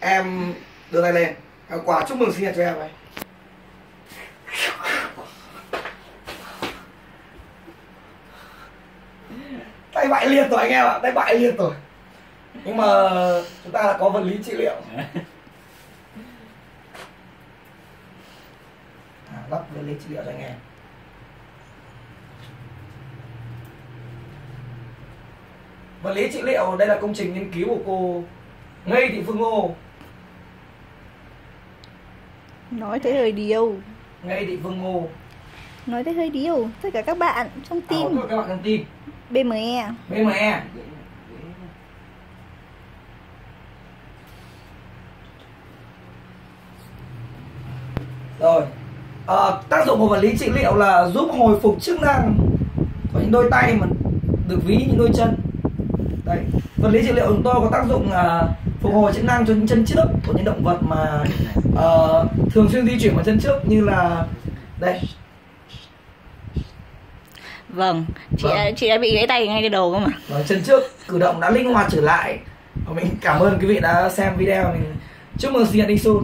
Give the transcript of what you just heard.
em đưa tay lên. À, quả chúc mừng sinh nhật cho em ấy. Tay bại liệt rồi anh em ạ tay bại liệt rồi. Nhưng mà chúng ta đã có vật lý trị liệu. À, lắp vật lý trị liệu cho anh em. Vật lý trị liệu đây là công trình nghiên cứu của cô Ngây Thị Phương Ngô nói thế hơi điều Ngây Thị Phương Ngô. Nói thế hơi điều tất cả các bạn trong team. team à, các bạn trong team. BME BME rồi. À, tác dụng của vật lý trị liệu là giúp hồi phục chức năng của những đôi tay mà được ví như đôi chân. Đấy. Vật lý trị liệu chúng tôi có tác dụng uh, phục hồi chức năng cho những chân trước của những động vật mà uh, thường xuyên di chuyển vào chân trước như là đây. Vâng chị vâng. Đã, chị đã bị gãy tay ngay cái đầu cơ mà. Vâng, chân trước cử động đã linh hoạt trở lại. Và mình cảm ơn quý vị đã xem video mình chúc mừng sinh nhật Đinh Xuân